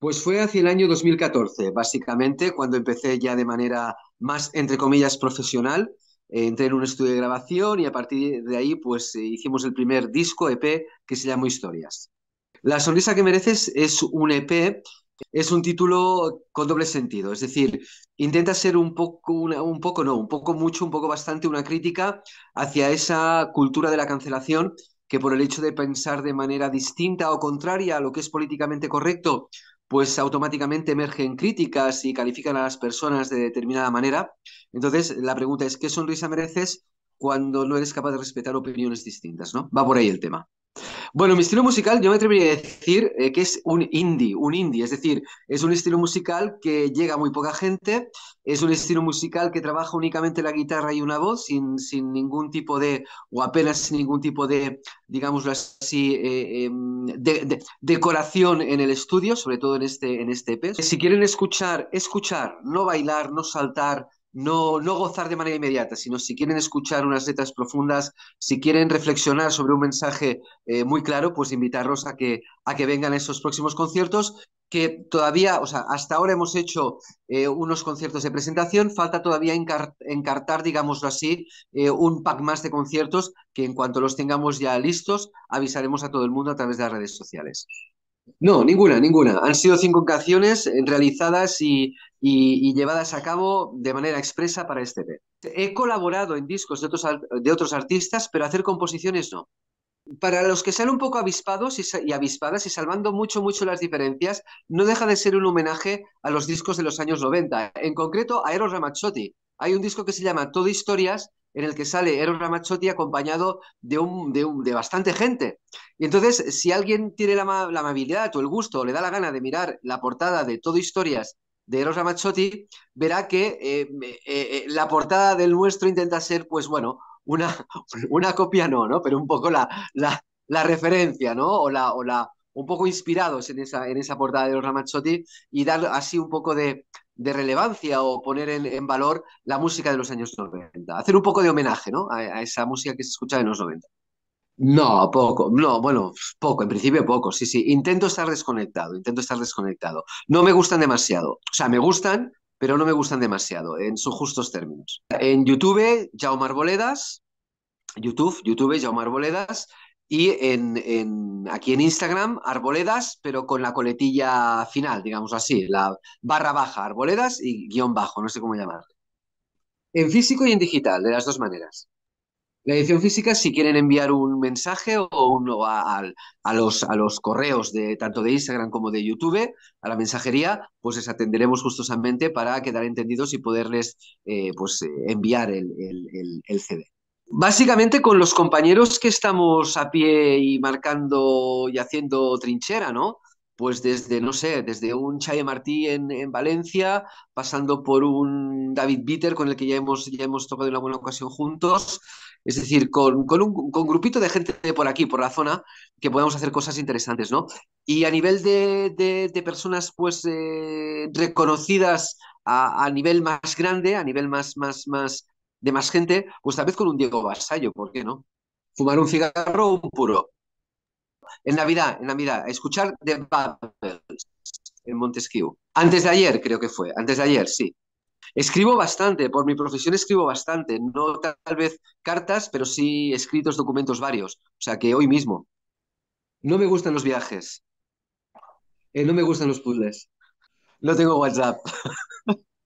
Pues fue hacia el año 2014, básicamente, cuando empecé ya de manera más, entre comillas, profesional. Eh, entré en un estudio de grabación y a partir de ahí, pues eh, hicimos el primer disco EP que se llamó Historias. La sonrisa que mereces es un EP, es un título con doble sentido, es decir, intenta ser un poco, un poco no, un poco mucho, un poco bastante una crítica hacia esa cultura de la cancelación que por el hecho de pensar de manera distinta o contraria a lo que es políticamente correcto, pues automáticamente emergen críticas y califican a las personas de determinada manera. Entonces, la pregunta es, ¿qué sonrisa mereces cuando no eres capaz de respetar opiniones distintas? ¿no? Va por ahí el tema. Bueno, mi estilo musical yo me atrevería a decir eh, que es un indie, un indie, es decir, es un estilo musical que llega a muy poca gente, es un estilo musical que trabaja únicamente la guitarra y una voz, sin, sin ningún tipo de, o apenas sin ningún tipo de, digámoslo así, eh, em, de, decoración en el estudio, sobre todo en este, en este EP. Si quieren escuchar, escuchar, no bailar, no saltar, no, no gozar de manera inmediata, sino si quieren escuchar unas letras profundas, si quieren reflexionar sobre un mensaje eh, muy claro, pues invitarlos a que, a que vengan a esos próximos conciertos que todavía, o sea, hasta ahora hemos hecho eh, unos conciertos de presentación, falta todavía encartar, digámoslo así, eh, un pack más de conciertos que en cuanto los tengamos ya listos, avisaremos a todo el mundo a través de las redes sociales. No, ninguna, ninguna. Han sido cinco canciones realizadas y, llevadas a cabo de manera expresa para este EP. He colaborado en discos de otros, de otros artistas, pero hacer composiciones no. Para los que sean un poco avispados y, avispadas y salvando mucho, mucho las diferencias, no deja de ser un homenaje a los discos de los años 90, en concreto a Eros Ramazzotti. Hay un disco que se llama Todo Historias en el que sale Eros Ramazzotti acompañado de, un, de, bastante gente. Y entonces, si alguien tiene la, amabilidad o el gusto o le da la gana de mirar la portada de Todo Historias de Eros Ramazzotti, verá que eh, eh, eh, la portada del nuestro intenta ser, pues bueno, una, una copia no, ¿no? Pero un poco la, la, referencia, ¿no? O la, o la, un poco inspirados en esa, en esa portada de Eros Ramazzotti y dar así un poco de, de relevancia o poner en, valor la música de los años 90. Hacer un poco de homenaje ¿no? a, esa música que se escuchaba en los 90. No, poco, no, bueno, poco, en principio poco, sí, sí. Intento estar desconectado, intento estar desconectado. No me gustan demasiado. O sea, me gustan, pero no me gustan demasiado, en sus justos términos. En YouTube, Jaume Arboledas, YouTube, YouTube, Jaume Arboledas, y en, aquí en Instagram, arboledas, pero con la coletilla final, digamos así, la barra baja, arboledas y guion bajo, no sé cómo llamarlo. En físico y en digital, de las dos maneras. La edición física, si quieren enviar un mensaje o, uno a, los, a los correos de tanto de Instagram como de YouTube, a la mensajería, pues les atenderemos gustosamente para quedar entendidos y poderles eh, pues, eh, enviar el, el CD. Básicamente con los compañeros que estamos a pie y marcando y haciendo trinchera, ¿no? Pues desde, no sé, desde un Chaye Martí en, Valencia, pasando por un David Bitter con el que ya hemos, ya hemos tocado una buena ocasión juntos, es decir, con, con un con grupito de gente por aquí, por la zona, que podamos hacer cosas interesantes, ¿no? Y a nivel de, de, personas, pues, eh, reconocidas a, a, nivel más grande, a nivel más, más, más, de más gente, pues tal vez con un Diego Vasallo, ¿por qué no? Fumar un cigarro o un puro. En Navidad, en Navidad, escuchar The Bubbles en Montesquieu. Antes de ayer, creo que fue, antes de ayer, sí. Escribo bastante, por mi profesión escribo bastante, no tal vez cartas, pero sí escritos, documentos varios. O sea que hoy mismo. No me gustan los viajes. Eh, no me gustan los puzzles. No tengo WhatsApp.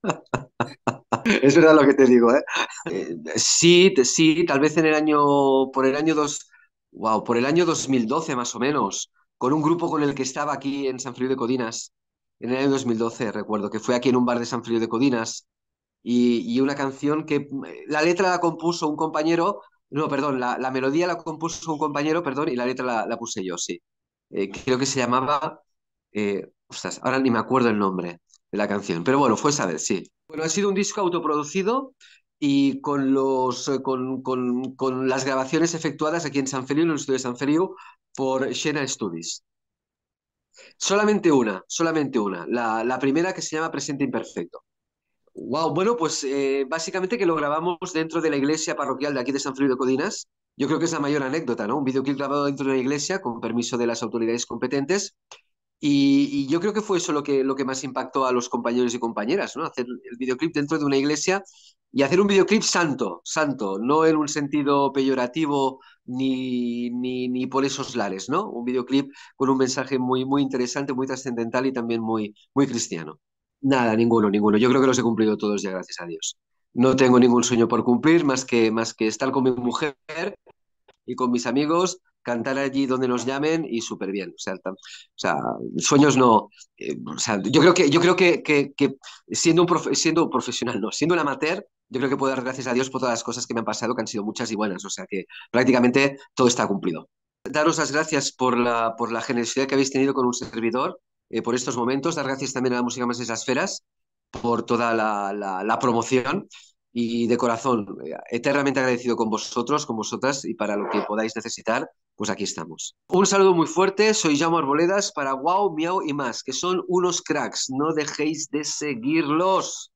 es verdad lo que te digo, ¿eh? ¿eh? sí, sí, tal vez en el año, por el año dos, wow, por el año 2012 más o menos, con un grupo con el que estaba aquí en San Frío de Codinas, en el año 2012, recuerdo, que fue aquí en un bar de San Frío de Codinas, y, una canción que la letra la compuso un compañero, no, perdón, la, melodía la compuso un compañero, perdón, y la letra la, puse yo, sí. Eh, creo que se llamaba, eh, ostras, ahora ni me acuerdo el nombre de la canción, pero bueno, fue esa vez, sí. Bueno, ha sido un disco autoproducido y con, los, eh, con, con, las grabaciones efectuadas aquí en San Feliu, en el estudio de San Feliu, por Shena Studies. Solamente una, solamente una. La, la, primera que se llama Presente Imperfecto. Wow, bueno, pues eh, básicamente que lo grabamos dentro de la iglesia parroquial de aquí de San Feliu de Codinas. Yo creo que es la mayor anécdota, ¿no? Un videoclip grabado dentro de la iglesia con permiso de las autoridades competentes Y, yo creo que fue eso lo que, lo que más impactó a los compañeros y compañeras, ¿no? Hacer el videoclip dentro de una iglesia y hacer un videoclip santo, santo, no en un sentido peyorativo ni, ni, ni por esos lares, ¿no? Un videoclip con un mensaje muy, muy interesante, muy trascendental y también muy, muy cristiano. Nada, ninguno, ninguno. Yo creo que los he cumplido todos ya, gracias a Dios. No tengo ningún sueño por cumplir más que, más que estar con mi mujer y con mis amigos, cantar allí donde nos llamen y súper bien. O sea, o sea, sueños no. Eh, o sea, yo creo que, yo creo que, que, siendo, un siendo profesional, no, siendo un amateur, yo creo que puedo dar gracias a Dios por todas las cosas que me han pasado, que han sido muchas y buenas. O sea que prácticamente todo está cumplido. Daros las gracias por la, por la generosidad que habéis tenido con un servidor, eh, por estos momentos. Dar gracias también a la música más esas esferas por toda la, la, la promoción y de corazón, eh, eternamente agradecido con vosotros, con vosotras y para lo que podáis necesitar, pues aquí estamos. Un saludo muy fuerte, soy Jaume Arboledas para Wow, Miau y más, que son unos cracks, no dejéis de seguirlos.